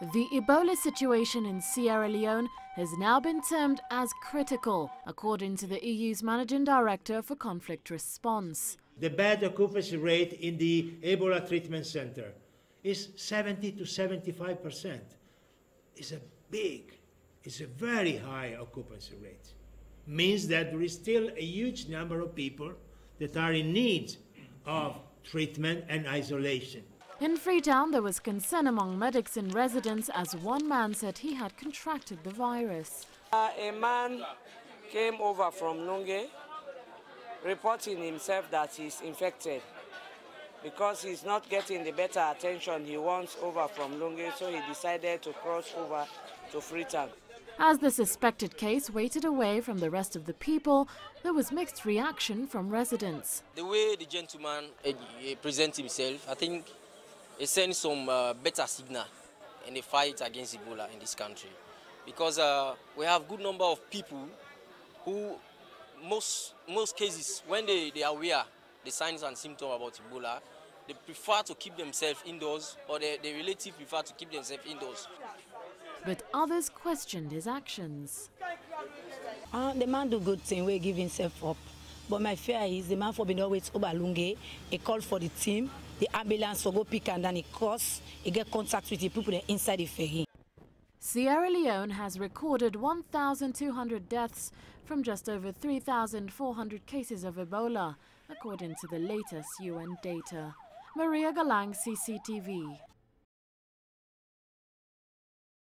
The Ebola situation in Sierra Leone has now been termed as critical, according to the EU's Managing Director for Conflict Response. The bed occupancy rate in the Ebola treatment center is 70 to 75 percent. It's a big, it's a very high occupancy rate. Means that there is still a huge number of people that are in need of treatment and isolation. In Freetown, there was concern among medics and residents as one man said he had contracted the virus. Uh, a man came over from Lungi reporting himself that he's infected because he's not getting the better attention he wants over from Lungi, so he decided to cross over to Freetown. As the suspected case waited away from the rest of the people, there was mixed reaction from residents. The way the gentleman uh, presents himself, I think it sends some uh, better signal in the fight against Ebola in this country. Because uh, we have good number of people who, most, most cases, when they, they are aware the signs and symptoms about Ebola, they prefer to keep themselves indoors or their, their relatives prefer to keep themselves indoors. But others questioned his actions. Uh, the man do good thing, we give himself up. But my fear is the man for being always Obalunge, he called for the team, the ambulance for go pick and then he cross, he get contact with the people inside the ferry. Sierra Leone has recorded 1,200 deaths from just over 3,400 cases of Ebola, according to the latest UN data. Maria Galang, CCTV.